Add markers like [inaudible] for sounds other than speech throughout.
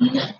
El.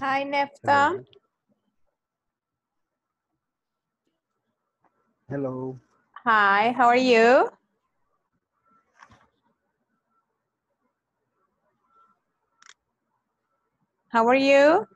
Hi, Nefta. Hello. Hi, how are you? How are you?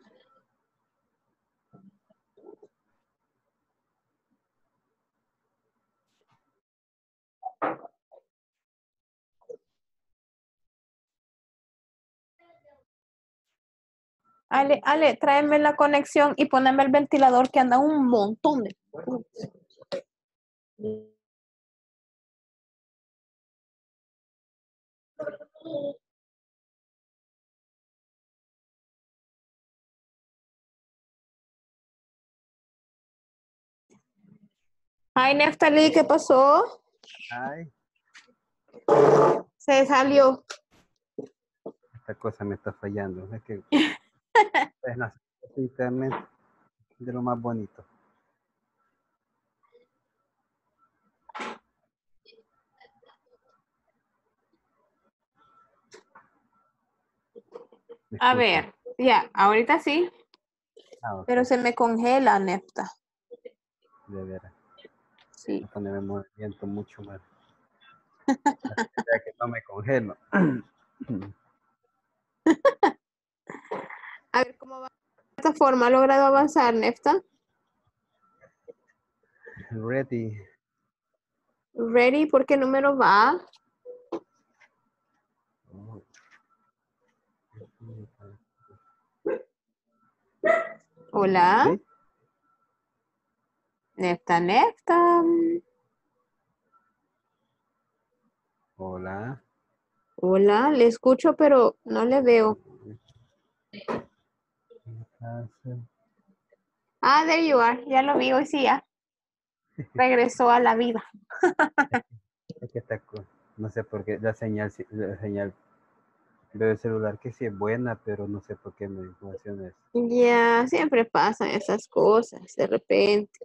Ale, Ale, tráeme la conexión y poneme el ventilador que anda un montón de... Hi, Neftali, ¿qué pasó? Hi. Se salió. Esta cosa me está fallando. Es que [laughs] es la internet de lo más bonito. A ver, ya, ahorita sí, Ah, ok, pero se me congela, Nefta. de veras. Sí. Voy a ponerme en movimiento mucho más. Ya que no me congelo. [clears throat] [laughs] A ver cómo va la plataforma. ¿Ha logrado avanzar, Nefta? Ready. Ready, ¿por qué número va? Hola. ¿Sí? Nefta, Nefta. Hola. Hola, le escucho, pero no le veo. ¿Qué pasa? Ah, there you are. Ya lo vi hoy sí, ya. Regresó a la vida. [laughs] Está no sé por qué la señal, la señal del celular que sí es buena, pero no sé por qué me funciona eso. Ya, siempre pasan esas cosas de repente.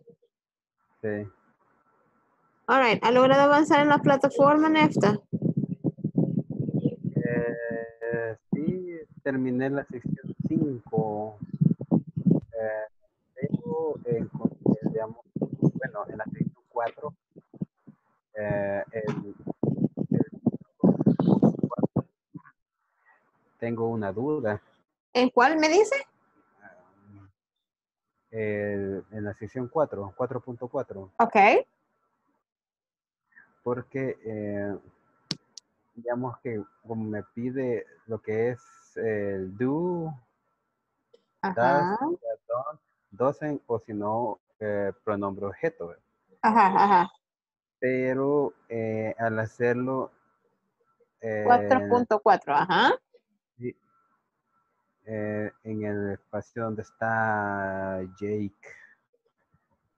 Sí. All right, ¿ha logrado avanzar en la plataforma, Nefta? Eh, sí, terminé la sección 5. Eh, pero encontré, digamos, bueno, en la sección 4, eh, el, el- tengo una duda. ¿En cuál me dice? El- en la sección 4, 4.4, Ok. porque eh, digamos que como me pide lo que es el do, Ajá. does, don't, doesn't, o si no, eh, pronombre objeto. Ajá, ajá. Pero eh, al hacerlo, eh, 4.4, ajá. Eh, en el espacio donde está Jake,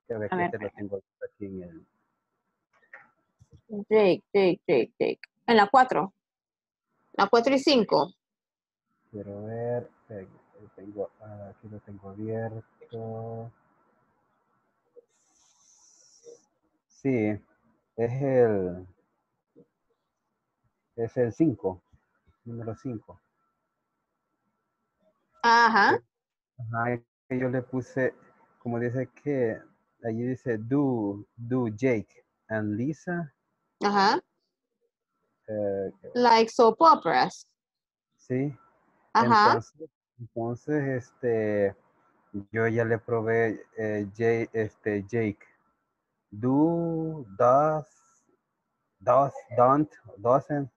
creo que A aquí ver. te lo tengo aquí en el, Jake, Jake, Jake, Jake. En la 4. La 4 y 5. quiero ver, eh, tengo, aquí lo tengo abierto. Sí, es el, es el 5, número 5. Ajá. Ajá, yo le puse, como dice que, allí dice do, do Jake and Lisa. Ajá. eh, Like soap operas. sí, Ajá. entonces, entonces, este, yo ya le probé eh, este, Jake. Do, does, does, don't, doesn't.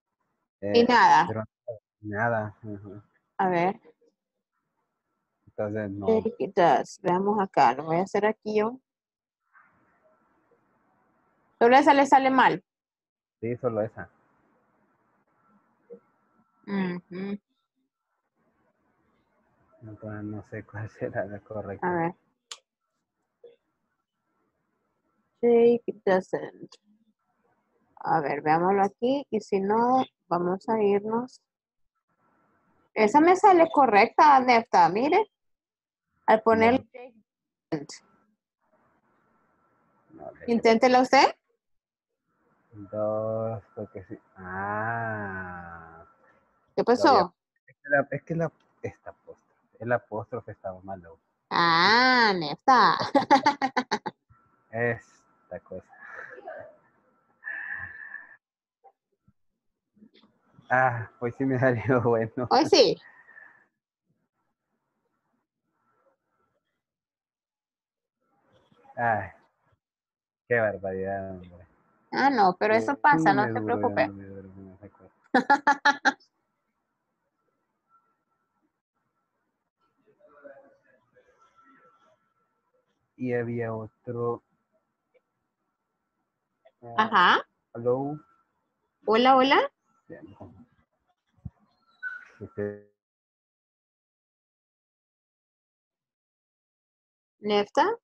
Y eh, nada. Pero nada. A ver. Jake it does. Veamos acá. Lo voy a hacer aquí yo. Solo esa le sale mal. Sí, solo esa. Entonces, no sé cuál [laughs] será la correcta. A ver. Jake doesn't. A ver, veámoslo aquí. Y si no, vamos a irnos. Esa me sale correcta, Nefta. Mire. Al poner. No, Inténtela usted. Dos, porque sí. Ah. ¿Qué pasó? Es que la, es que la esta posta. el apóstrofe estaba malo. Ah, neta. [laughs] Esta cosa. Ah, hoy sí me salió [laughs] bueno. Hoy sí. Ay, qué barbaridad, hombre. Ah, no, pero eso pasa, no te preocupes. y había otro. ah, Ajá. hello. Hola, hola. Este, Nefta.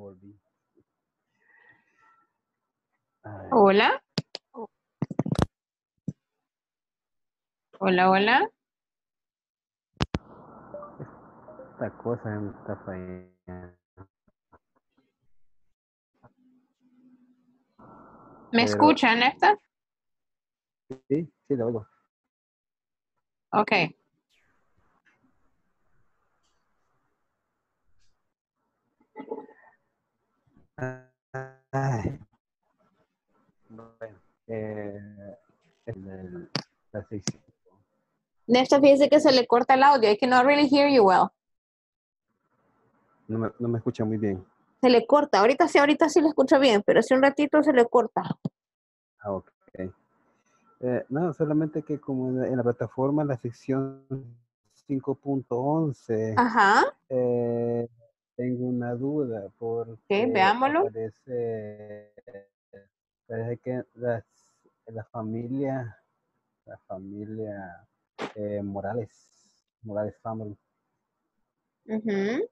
Volví. Hola. Hola, hola. esta cosa me está fallando. ¿Me Pero- escuchan, Nefta? Sí, sí, lo oigo. Ok. Ay. Bueno, eh, el la. Nefta, fíjese que se le corta el audio. I cannot really hear you well. No me, no me escucha muy bien. Se le corta. Ahorita sí, ahorita sí le escucho bien, pero hace un ratito se le corta. Ah, ok. Eh, no, solamente que como en la, en la plataforma, la sección 5.11, Ajá. eh, tengo una duda porque veámoslo. Parece, parece que las, la familia, la familia eh, Morales, Morales Family. Espérame,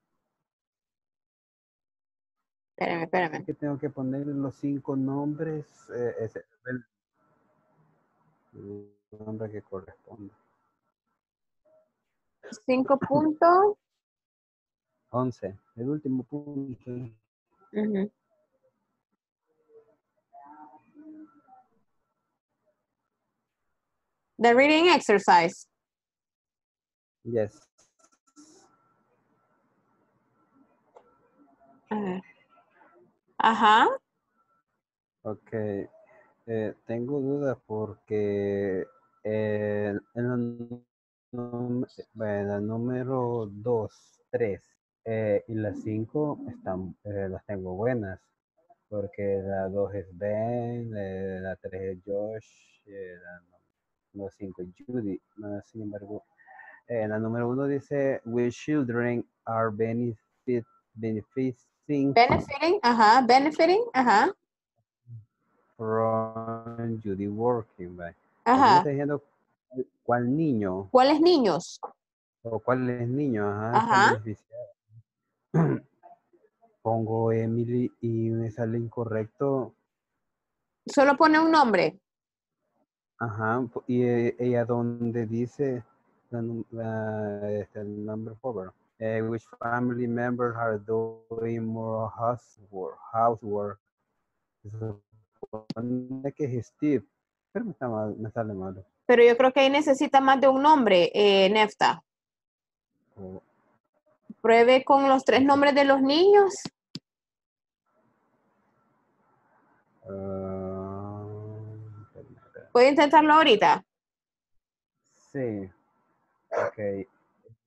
espérame. que tengo que poner los cinco nombres, eh, ese, el, el nombre que corresponde. Cinco puntos. 11, el último punto. The reading exercise. Yes. Ver. Ajá. Ok. Eh, tengo dudas porque eh, en, la, num- en la número 2, 3 y la 5 están, eh, las tengo buenas. Porque la 2 es Ben, eh, la 3 es Josh, eh, la número 5 es Judy. No, sin embargo, eh, la número 1 dice, We children are benefit, benefiting Benefiting. Ajá. Benefiting. Ajá. from Judy working. me Ajá. diciendo cuál- niño ¿Cuáles niños? o cuáles niños ajá, están Ajá. beneficiados. [clears throat] Pongo Emily y me sale incorrecto. Solo pone un nombre. Ajá, y eh, ella donde dice este, el four, ¿verdad? Eh, which family members are doing more housework? housework? Se supone que es Steve, pero me, está mal- me sale mal. Pero yo creo que ahí necesita más de un nombre, eh, Nefta. O- Pruebe con los tres nombres de los niños. ah, espérame, espérame. ¿Puede intentarlo ahorita? sí, ok.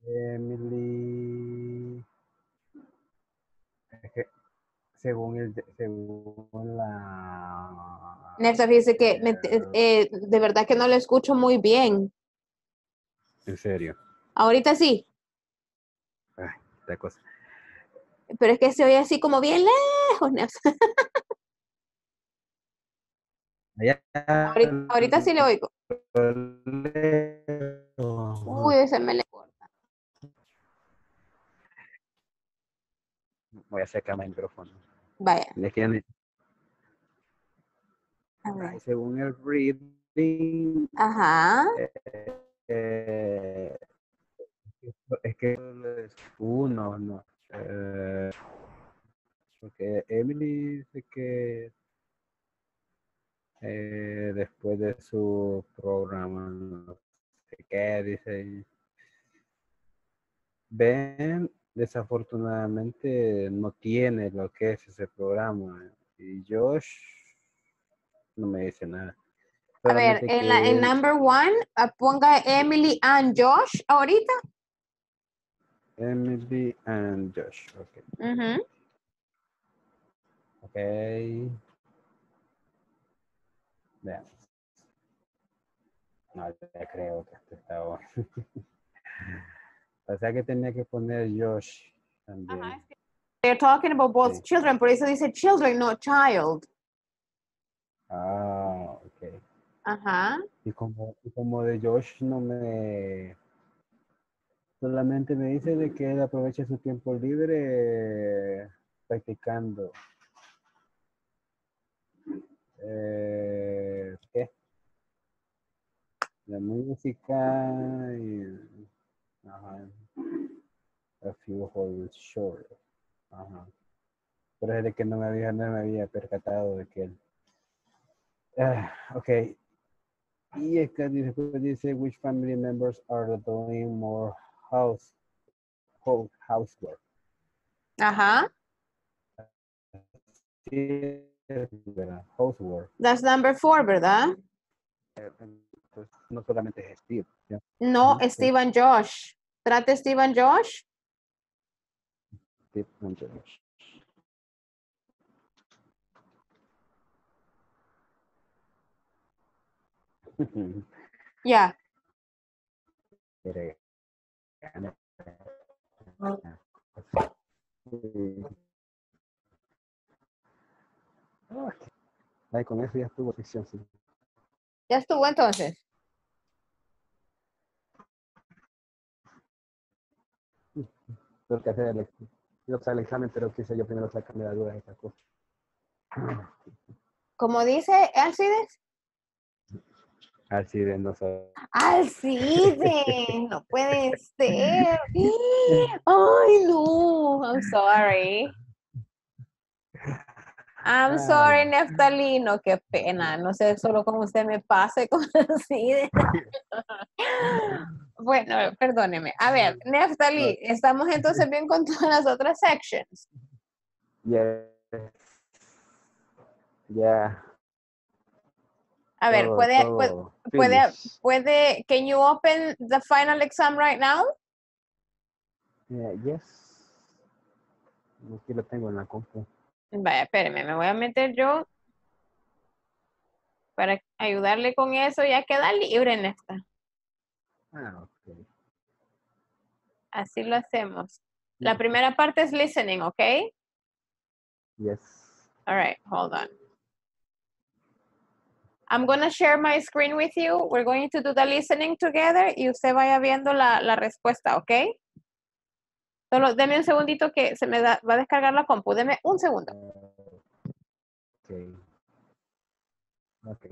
Emily. Es que según el, según la. Nefta, fíjese que me- eh, de verdad que no lo escucho muy bien. En serio, Ahorita sí, cosa. pero es que se oye así como bien lejos. [laughs] Allá- Ahorita, ahorita sí le oigo. Uy, se me le corta. Voy a sacar el micrófono. Vaya, ay, según el reading, Ajá. eh, es que uno, no. Eh, porque Emily dice que eh, después de su programa, no sé qué, dice. Ben, desafortunadamente, no tiene lo que es ese programa. Y Josh no me dice nada. A ver, en, la, en number one, ah, ponga Emily and Josh ahorita. Emily and Josh. Ok. Ujú. Ok. Veamos. No, ya creo que esto está [laughs] bueno. o sea que tenía que poner Josh también. Es que They're talking about both Sí. children, por eso dice children, no child. Ah, ok. Uh-huh. Ajá. Y como, y como de Josh no me... Solamente me dice de que él aprovecha su tiempo libre eh, practicando. Eh, ¿Qué? La música y... A few holes short. Ajá. Pero es de que no me había, no me había percatado de que él... Ah, ok. Y después dice which family members are doing more house, house housework. Ajá. Sí, es verdad, housework. That's number four, ¿verdad? Eh, Entonces, no solamente es Steve. ¿ya? No, Ujú, sí. Steve and Josh. Trate Steve and Josh. Steve and Josh. Ya. Quiere ganar. Ay, con eso ya estuvo ficción, sí. Ya estuvo entonces. Tengo que hacer el, pasar el examen, pero quise yo primero sacarme la duda de esta cosa. Como dice Alcides. Así de no saber. Alcides. No puede ser. [laughs] Ay, no. I'm sorry. I'm sorry, Neftalino. Qué pena. No sé solo cómo usted me pase con [laughs] Alcides. [laughs] Bueno, perdóneme. A ver, Neftali, estamos entonces bien con todas las otras sections. Yes. Ya. A ver, todo- puede, todo puede, puede, puede, can you open the final exam right now? Yeah, yes. Aquí lo tengo en la compu. Vaya, espéreme, me voy a meter yo para ayudarle con eso. Ya queda libre en esta. Ah, ok. Así lo hacemos. La primera parte es listening, ¿ok? Yes. All right, hold on. I'm going to share my screen with you. We're going to do the listening together y usted vaya viendo la, la respuesta, ¿ok? Solo deme un segundito que se me da- va a descargar la compu. Deme un segundo. Ok. Ok.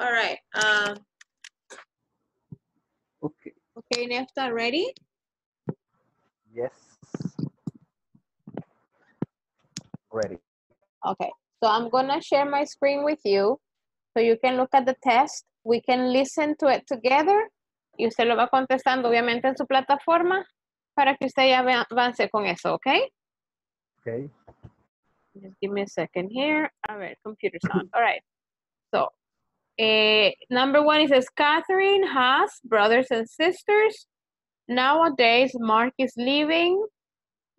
All right. Um, Okay. okay, Nefta, ready? Yes. Ready. Okay, so I'm gonna share my screen with you so you can look at the test. We can listen to it together y usted lo va contestando obviamente en su plataforma para que usted ya avance con eso, ¿ok? Okay. Just give me a second here. All right, ver, computer's on. All right. So, eh, number one, is Catherine has brothers and sisters. Nowadays, Mark is leaving.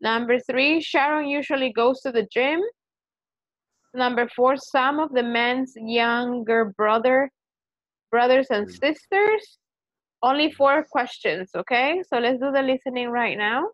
Number three, Sharon usually goes to the gym. Number four, some of the men's younger brother, brothers and Mm. sisters. Only four questions, okay? So let's do the listening right now.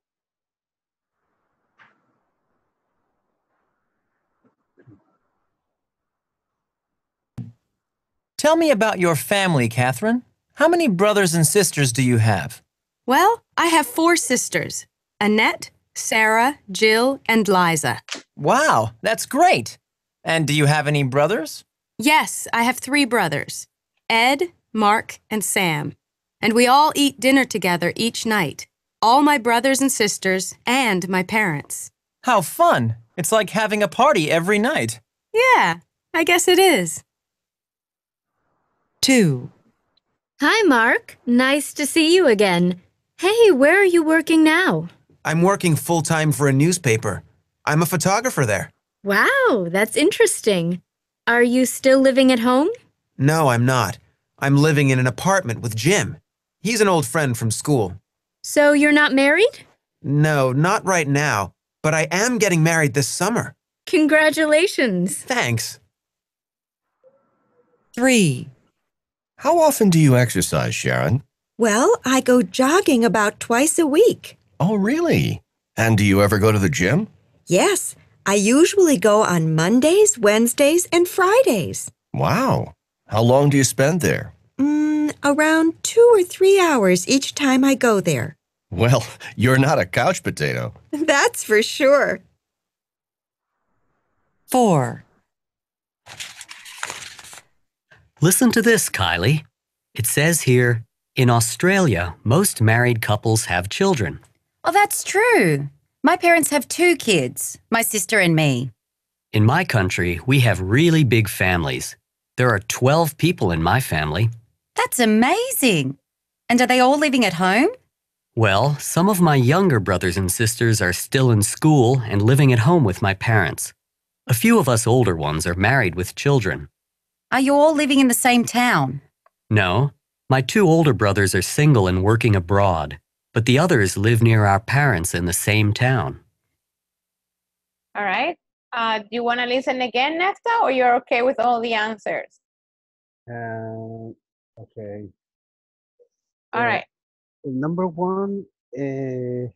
Tell me about your family, Catherine. How many brothers and sisters do you have? Well, I have four sisters Annette, Sarah, Jill, and Liza. Wow, that's great. And do you have any brothers? Yes, I have three brothers Ed, Mark, and Sam. And we all eat dinner together each night. All my brothers and sisters, and my parents. How fun! It's like having a party every night. Yeah, I guess it is. 2. Hi, Mark. Nice to see you again. Hey, where are you working now? I'm working full time for a newspaper. I'm a photographer there. Wow, that's interesting. Are you still living at home? No, I'm not. I'm living in an apartment with Jim. He's an old friend from school. So you're not married? No, not right now, but I am getting married this summer. Congratulations. Thanks. 3. How often do you exercise, Sharon? Well, I go jogging about twice a week. Oh, really? And do you ever go to the gym? Yes, I usually go on Mondays, Wednesdays, and Fridays. Wow. How long do you spend there? Mm, around two or three hours each time I go there. Well, [laughs] you're not a couch potato. [laughs] That's for sure. 4. Listen to this, Kylie. It says here In Australia, most married couples have children. Oh, that's true. My parents have two kids, my sister and me. In my country, we have really big families. There are 12 people in my family. That's amazing. And are they all living at home? Well, some of my younger brothers and sisters are still in school and living at home with my parents. A few of us older ones are married with children. Are you all living in the same town? No, my two older brothers are single and working abroad, but the others live near our parents in the same town. All right. Uh, do you want to listen again, Nefta, or you're okay with all the answers? Uh, okay. All Eh, right. Number one is,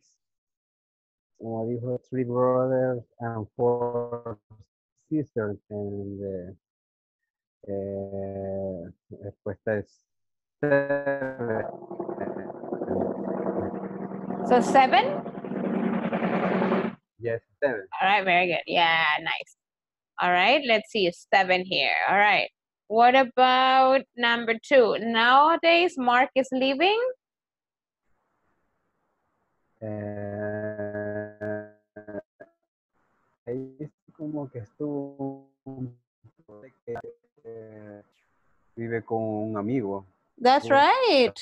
como dijo, three brothers and four sisters. And uh, eh, respuesta es seven. So seven? Yes, seven. All right, very good. Yeah, nice. All right, let's see, seven here. All right. What about number two? Nowadays, Mark is leaving. Ahí como que estuvo eh, con un amigo. That's right.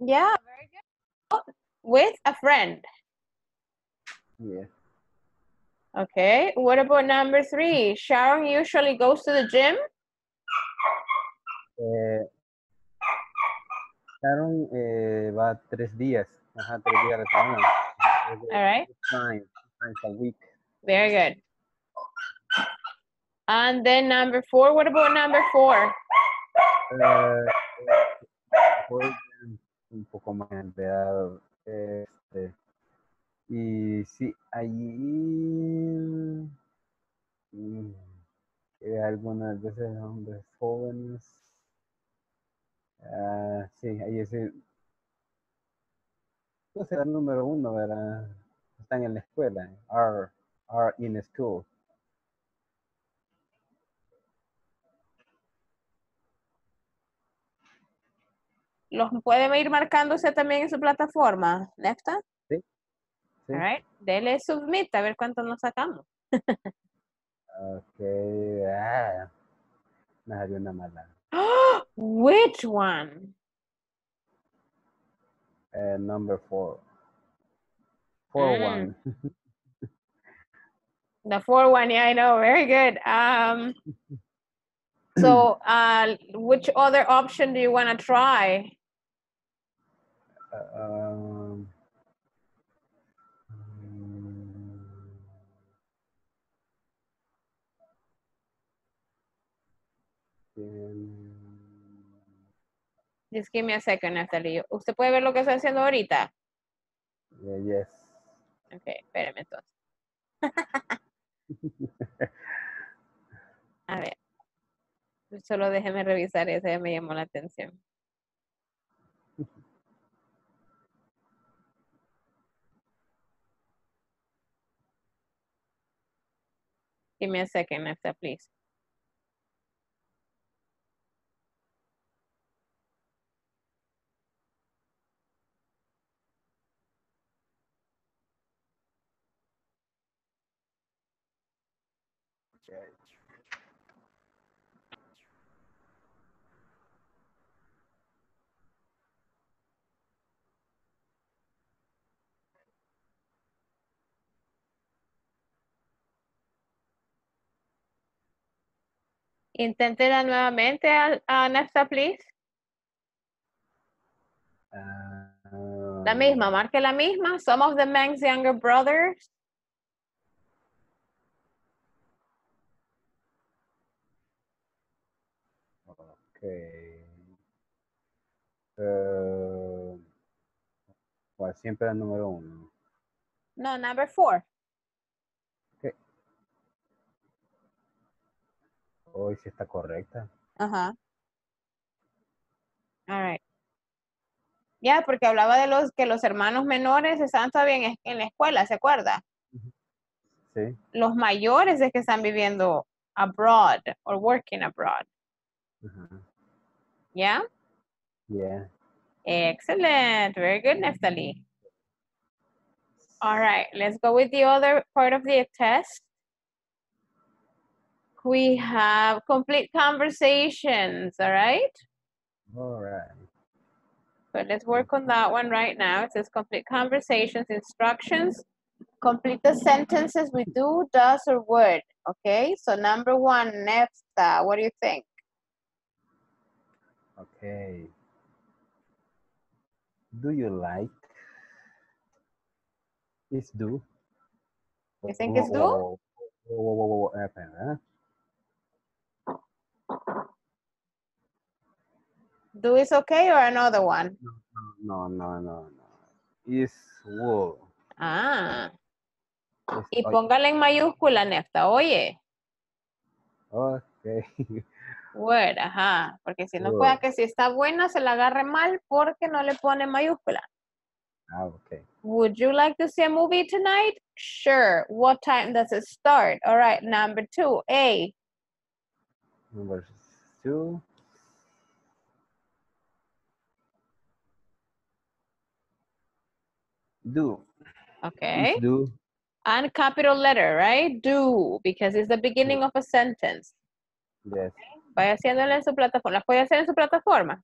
Yeah, very good. With a friend. Yeah. Okay. What about number three? Sharon usually goes to the gym. Eh, Sharon eh, va tres días. Ajá, tres días a la semana. All right. Times, times a week. Very good. And then number four. What about number four? Eh, fue un poco más enredado. Este, y sí, allí mm, eh, algunas veces hombres jóvenes. ah, sí, ahí sí. No sé, el número uno, ¿verdad? Están en la escuela. Are, are in school. ¿Los puede ir marcando usted también en su plataforma, Nefta? Sí. Sí. All right. Dele submit a ver cuánto nos sacamos. Ok. Ah, me salió una mala. [gasps] Which one? Eh, number four. Four Mm. one. [laughs] The four one, yeah, I know. Very good. Um, [laughs] so, uh, which other option do you want to try? Um, Just give me a second, Natalie. ¿Usted puede ver lo que estoy haciendo ahorita? yeah, yes. Ok, espérame entonces. [laughs] A ver. Solo déjeme revisar ese, ya me llamó la atención. Give me a second, Nefta, please. Inténtela nuevamente, a, a Nefta, please. La misma, Um, marque la misma. Some of the men's younger brothers. Okay. Eh, ¿cuál? siempre el número uno. No, number four. Hoy sí está correcta. Ajá. All right. Ya, porque hablaba de los que los hermanos menores están todavía en, la escuela, ¿se acuerda? Sí. Los mayores es que están viviendo abroad or working abroad. Ajá. ¿Ya? Yeah. Excellent. Very good, Neftali. All right, let's go with the other part of the test. we have complete conversations, all right? All right. So let's work on that one right now. It says complete conversations, instructions, complete the sentences with do, does, or would. Okay, so number one, Nefta, what do you think? Okay. Do you like? It's do. You think it's do? Whoa, whoa, whoa, whoa, What happened? Do is okay or another one? No, no, no, no. Is wool. Ah, y ay, póngale en mayúscula, Nefta, oye. Okay. [laughs] Word, ajá, porque si no Word. pueda que si está buena se la agarre mal porque no le pone mayúscula. Ah, okay. Would you like to see a movie tonight? Sure. What time does it start? All right, number two, A. Number two. Do. Okay. Do. And capital letter, right? Do, because it's the beginning of a sentence. Yes. Vaya haciéndole en su plataforma. ¿La puede hacer en su plataforma?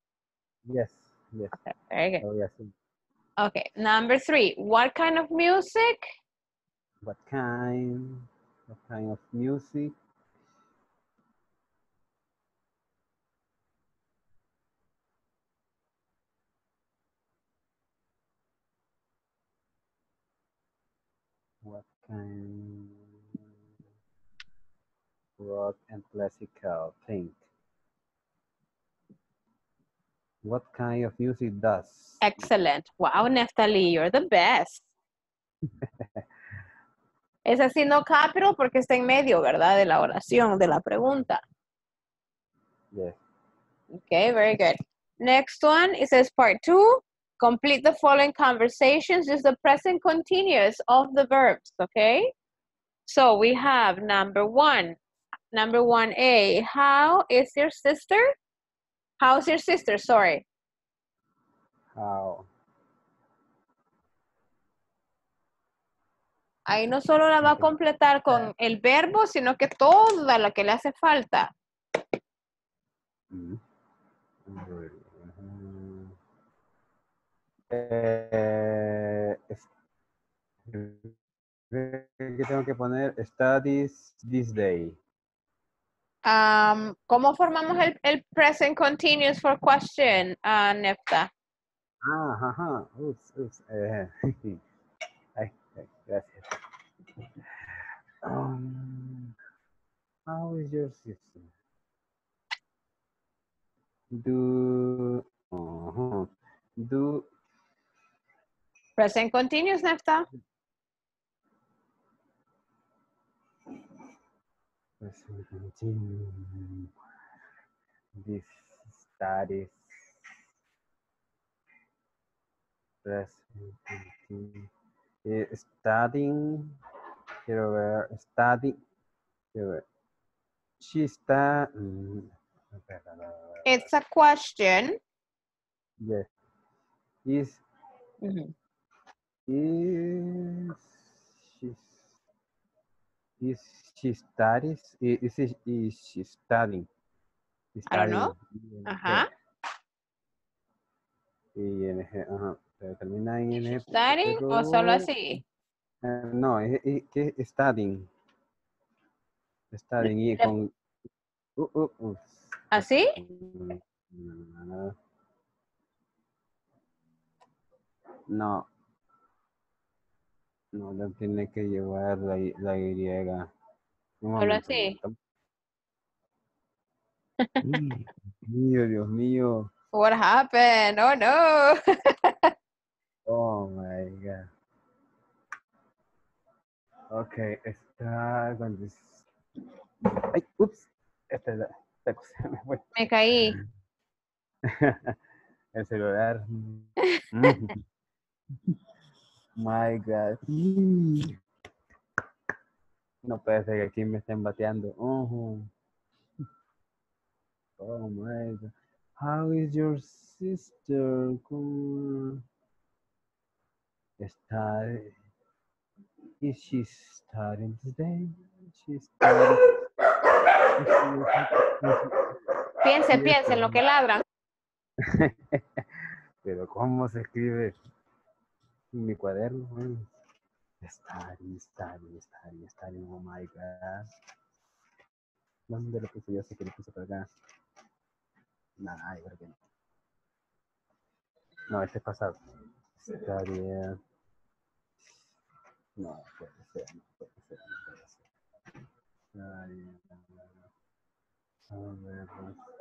Yes. Yes. Okay, very good. Oh, yes. Okay, number three. What kind of music? What kind? What kind of music? Rock and classical. Think. What kind of music does? Excellent. Wow, Neftali, you're the best. [laughs] Es así no capital porque está en medio, ¿verdad? De la oración, de la pregunta. Yes. Okay, very good. Next one, it says part two. Complete the following conversations. Use the present continuous of the verbs, okay? So we have number one. Number one A, how is your sister? How's your sister? Sorry. How? Ahí no solo la va a completar con el verbo, sino que toda la que le hace falta. Mm. Ujú. Eh, ¿Qué tengo que poner? Studies this day. Um, ¿Cómo formamos el, el present continuous for question, ah, Nefta? Ah, ajá. Ups, ups. Eh, [laughs] ay, ay, gracias. Um, how is your sister? Do, uh do, Present continuous, Nefta. let's continue this studies. Present continue. Eh, studying, quiero ver, study, quiero ver. She está, mm, espera, espera, espera. It's a question. Yes. Is Ujú. is she is she studies i- don't know. Ajá. ING, ajá. Pero termina ING. Studying o solo pero, así? eh, no, es, es es studying. Y con uh, uh, uh. ¿Así? Mm, No. No, no tiene que llevar la, la Y. Solo así. Dios mío, Dios mío. What happened? Oh no. Oh my god. Ok, está this- Ay, ups. Esta es la, esta cosa me fue. Me caí. [laughs] El celular. [laughs] My God. No puede ser que aquí me estén bateando. Oh my God. How is your sister? ¿Cómo está? Is she studying today? She's studying. Piense, piense en lo que ladran. [laughs] Pero ¿cómo se escribe mi cuaderno? Bueno, Studying, studying, studying, studying. Oh my God. ¿Dónde lo puse? Yo sé que lo puse por acá. Nada, yo creo que no. No, este es pasado. Studying. No, puede ser, no puede ser, no puede ser. Studying. A ver, pues.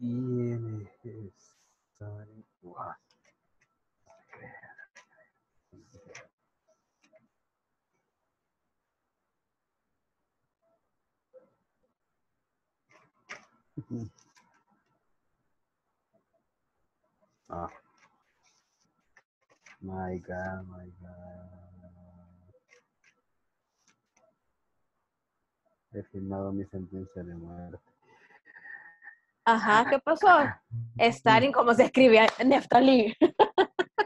ING. Wow. Ah. My God, my God. He firmado mi sentencia de muerte. Ajá, ¿qué pasó? Ah, mm, Stalin, mm. como se escribía Neftalí. [laughs]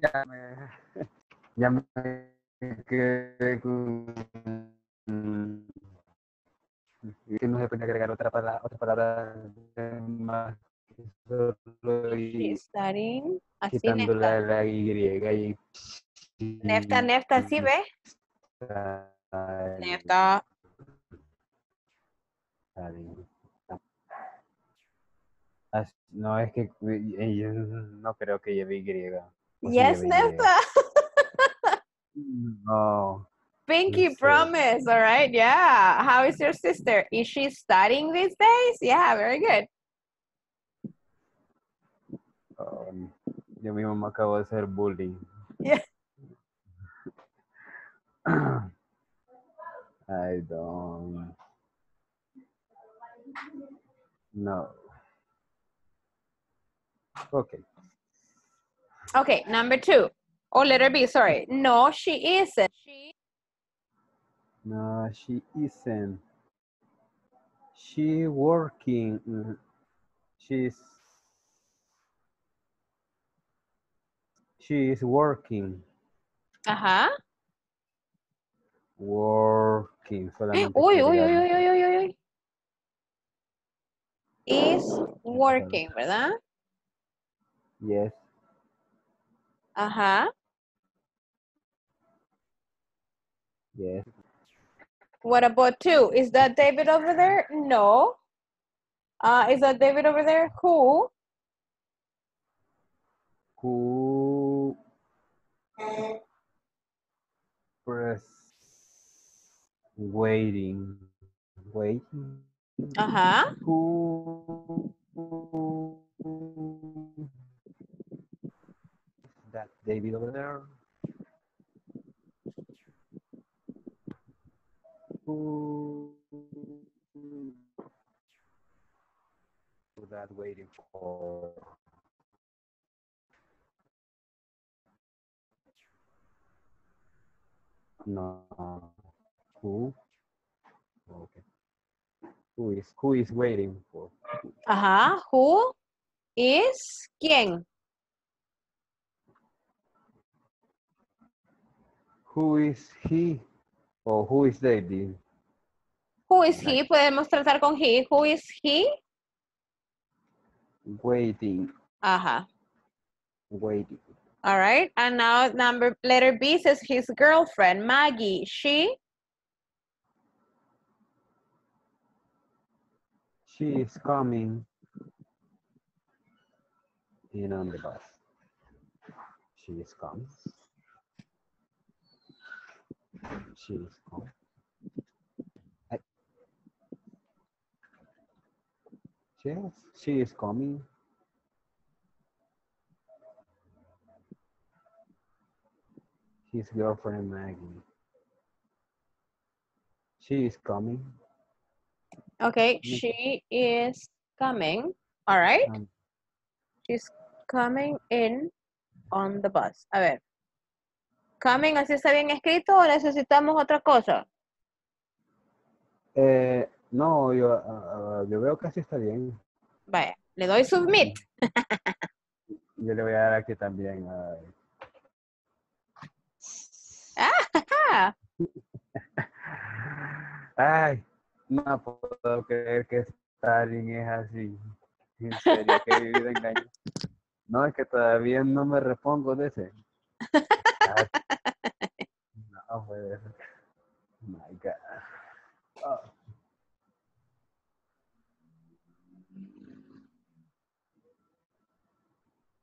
Ya me, ya me quedé con que no se puede agregar otra palabra, otra palabra más y studying. Así, quitando Nefta. la Y. y Nefta, Nefta, ¿sí ves? Nefta. No, es que yo no creo que lleve Y. ¿O sí Yes, lleve Y? Nefta. [laughs] No. Pinky sé. promise, all right? Yeah. How is your sister? Is she studying these days? Yeah, very good. Um, yo mismo me acabo de hacer bullying. Yeah. [clears throat] I don't. No. Okay. Okay, number two. Oh, letter B, sorry. No, she isn't. She No, she isn't. She working. She's. She is working. Ajá. Working. Solamente [gasps] Uy, uy, uy, uy, uy, uy, uy. Is working, ¿verdad? Yes. Ajá. Yes. What about two? Is that David over there? No. Uh, is that David over there? Who? Who press waiting waiting Ajá. who that David over there who that waiting for No. Who? Okay. Who is who is waiting for? Ajá. Who is quién? Who is he? Or who is David? Who is he? Podemos tratar con he. Who is he? Waiting, Ajá. waiting. All right. And now number letter B says his girlfriend, Maggie. She She is coming in on the bus. She is coming. She is coming. I- Yes, she is coming. His girlfriend Maggie. She is coming. Okay, she is coming. All right. Um, She's coming in on the bus. A ver. Coming, ¿así está bien escrito o necesitamos otra cosa? Eh, no, yo, ah, ah, yo veo que así está bien. Vaya, le doy submit. [laughs] Yo le voy a dar aquí también. Ah, [laughs] Ay, no puedo creer que Stalin es así. En serio, que he vivido engaño. [laughs] No, es que todavía no me repongo de ese. No ser. My God. Oh.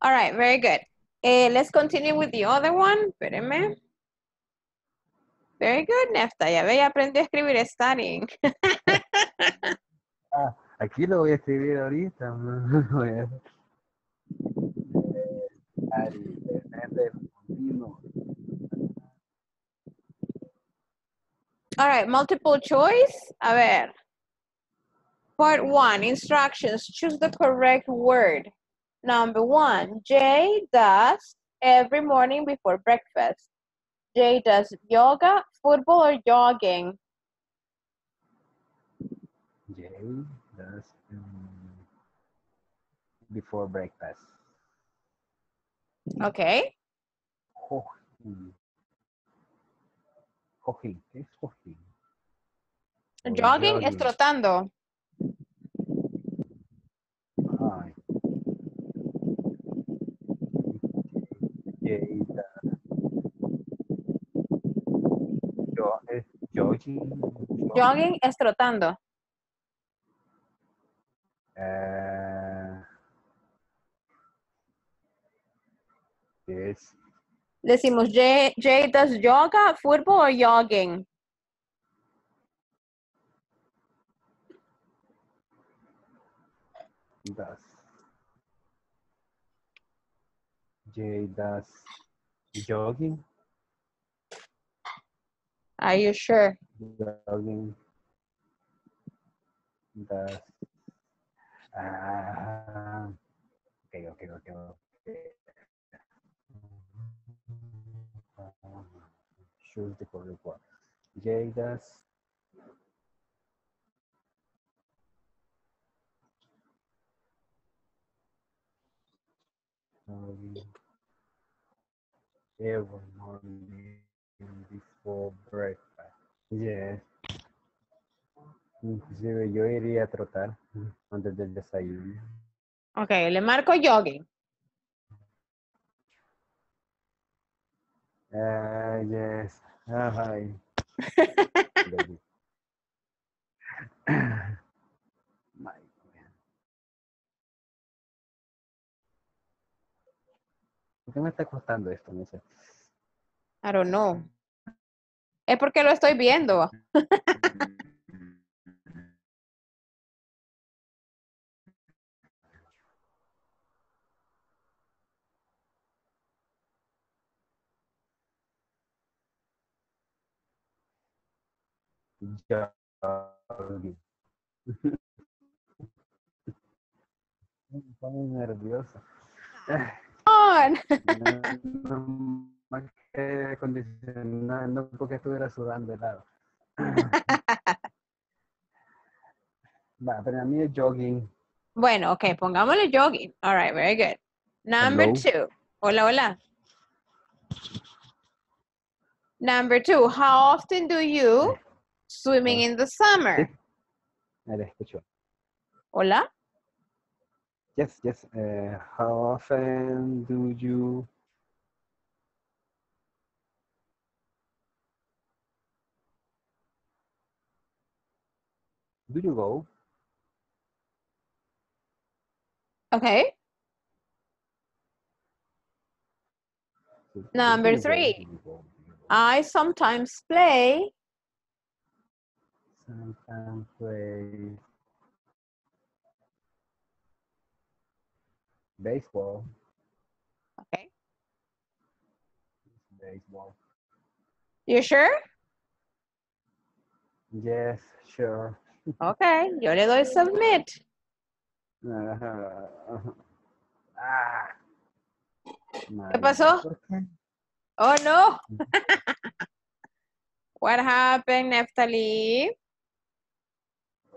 all right, very good. Eh, let's continue with the other one. Espérenme. Very good, Nefta. Ya ve, ya aprendió a escribir studying. [laughs] Ah, aquí lo voy a escribir ahorita. [laughs] Voy a- Ari, Hernández, Contino. All right, multiple choice. A ver. Part one, instructions. Choose the correct word. Number one, Jay does every morning before breakfast. Jay does yoga, football, or jogging. Jay does um, before breakfast. Ok. ¿Qué es jogging? Es trotando. Ay. Jada. Yo, es jogging. Jogging es trotando. Eh, es Decimos, Jay, Jay does yoga, fútbol o jogging. does. Jay does jogging. Are you sure? Jogging. Does. Ah, okay, okay, okay, okay. Uh, choose the correct one. Does. Jogging every morning before breakfast. Yes. Inclusive yo iría a trotar antes del desayuno. Ok, le marco jogging. Ah, yes. Ay. My. ¿Por qué me está costando esto? No sé. I don't know. Es porque lo estoy viendo. [laughs] Jogging. Me pone nervioso. On. No, más que acondicionado, porque estuviera sudando helado. [laughs] Va, pero a mí es jogging. Bueno, ok, pongámosle jogging. All right, very good. Number Hello. two. Hola, hola. Number two, how often do you swimming in the summer? Hola. Yes, yes. Uh, how often do you do you go? Okay. Number three. Do you go? Do you go? I sometimes play Sometimes play baseball. Okay. Baseball. You sure? Yes, sure. Okay, yo le doy submit. Ah. ¿Qué pasó? Oh no. [laughs] What happened, Neftali?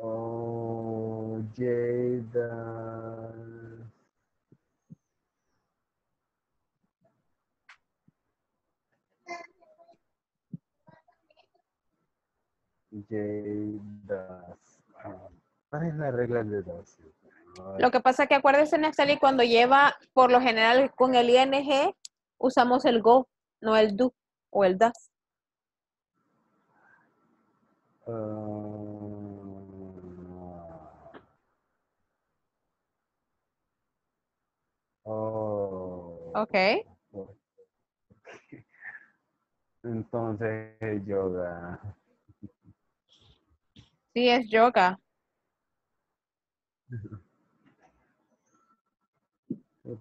Oh, Jada. ¿Cuál es la regla de dos? Lo que pasa es que acuérdese, Neftali, cuando lleva, por lo general, con el ING, usamos el go, no el do o el das. Ah. Ok. [laughs] Entonces, yoga. Sí, es yoga. [laughs]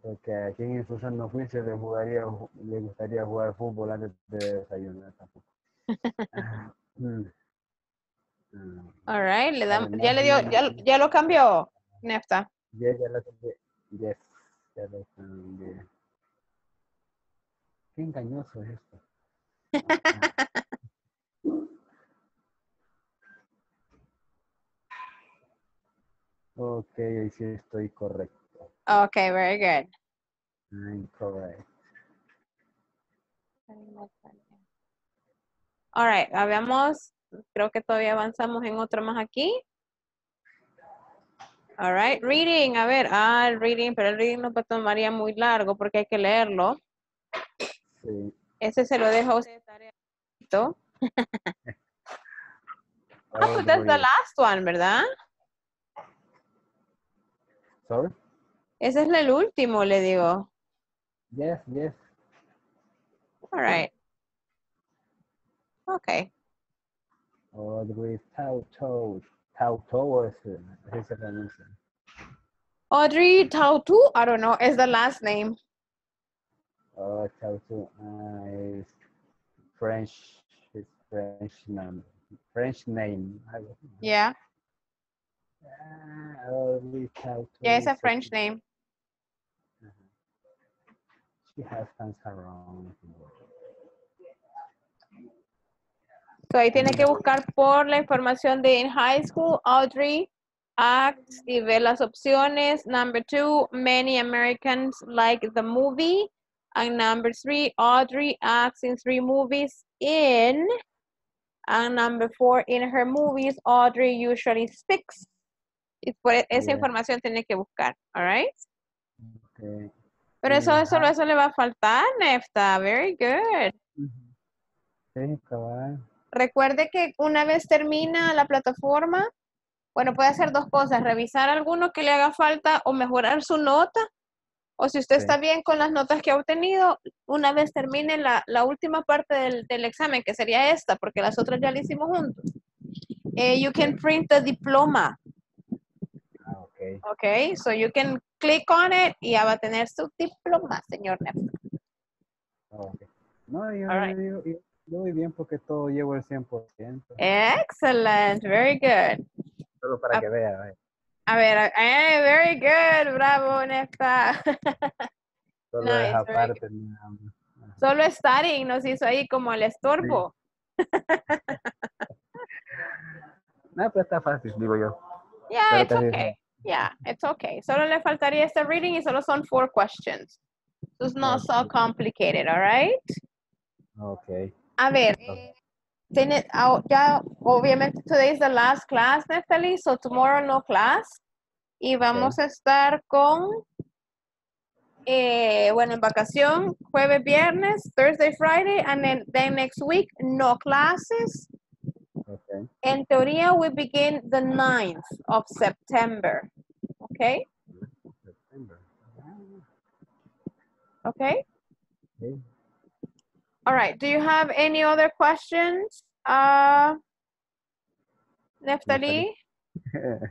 Porque aquí en su sano juicio le, jugaría, le gustaría jugar fútbol antes de desayunar tampoco. [laughs] All right, le damos, Además, ya le dio, no- ya, ya lo cambió, Nefta. Ya, ya lo cambié. Yes, ya lo cambié. Qué engañoso es esto. [laughs] Ok, ahí sí estoy correcto. Okay, very good. Incorrect. All right, veamos. Creo que todavía avanzamos en otro más aquí. All right, reading. A ver, ah, el reading, pero el reading nos tomaría muy largo porque hay que leerlo. Sí. Ese se lo dejo a usted de tarea. [laughs] Oh, All that's the last one, ¿verdad? Sorry? Ese es el último, le digo. Yes, yes. All right. Okay. Audrey Tautou. Tautou es, así se pronuncia. Audrey Tautu, I don't know, is the last name. Oh, Tautou. Ah, es French. Es French name. French name. Yeah, Ah, Audrey yeah, it's a French name. She has fans around. So ahí tiene que buscar por la información de in high school, Audrey acts y ve las opciones. Number two, many Americans like the movie. And number three, Audrey acts in three movies in. And number four, in her movies, Audrey usually speaks. Y por e- esa Yeah. información tiene que buscar, all right? Okay. Pero eso, eso, high- eso le va a faltar, Nefta. Very good. Sí, cabal. Recuerde que una vez termina la plataforma, bueno, puede hacer dos cosas, revisar alguno que le haga falta o mejorar su nota. O si usted Sí. está bien con las notas que ha obtenido, una vez termine la, la última parte del, del examen, que sería esta, porque las otras ya la hicimos juntos. eh, you can print the diploma, Ah, ok. okay? So you can click on it y ya va a tener su diploma, señor Nefta. ok. No, yo, right. yo, yo- yo voy bien porque todo llevo el 100%. Excellent, very good. Solo para ah. que vea. eh. A ver, eh, very good, bravo, Nefta. Solo [laughs] Nice, esa very parte. nada más. Solo studying nos hizo ahí como el estorbo. No, pero está fácil, digo yo. Yeah, Pero it's okay. Yeah, it's okay. Solo le faltaría este reading y solo son four questions. So it's not so Okay. complicated, all right? Ok. A ver, Okay. Tiene, ah, ya, obviamente, today is the last class, Natalie, so tomorrow no class. Y vamos a estar con, eh, bueno, en vacación, jueves, viernes, Thursday, Friday, and then, then next week, no classes. Ok. En teoría, we begin the 9th of September. Okay? September. Okay? Sí. All right. Do you have any other questions? Uh, Neftali? [laughs]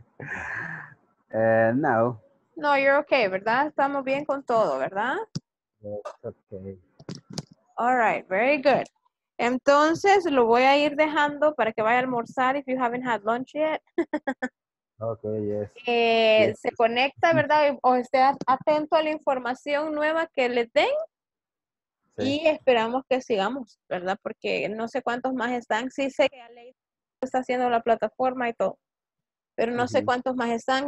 Eh, no. No, you're okay, ¿verdad? Estamos bien con todo, ¿verdad? It's okay. All right. Very good. Entonces, lo voy a ir dejando para que vaya a almorzar if you haven't had lunch yet. [laughs] Okay, yes. Eh, Yes. Se conecta, ¿verdad? O esté atento a la información nueva que les den Sí. y esperamos que sigamos, ¿verdad? Porque no sé cuántos más están. Sí sé que está haciendo la plataforma y todo, pero no sé cuántos más están.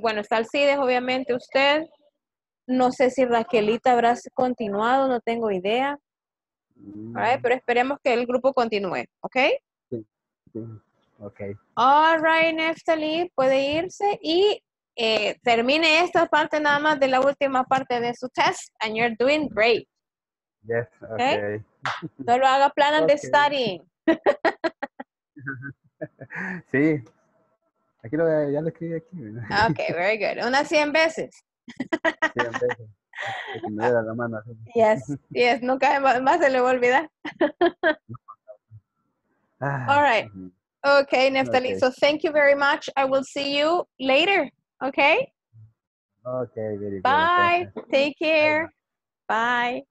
Bueno, está Alcides, obviamente usted. No sé si Raquelita habrá continuado, no tengo idea. Mm, All right, pero esperemos que el grupo continúe, ¿ok? sí. Ok. All right, Neftali, puede irse y eh, termine esta parte nada más de la última parte de su test and you're doing great. Yes, okay. Solo haga planes de Ok. studying. [laughs] Sí. Aquí lo ya lo escribí aquí. Ok, very good. Unas 100 veces. Cien veces. De que me la mano. Yes, yes, nunca más, se le va a olvidar. Ah, All right. Okay, Neftali. Okay. So thank you very much. I will see you later. Okay? Okay, very good. Bye. Take care. Bye.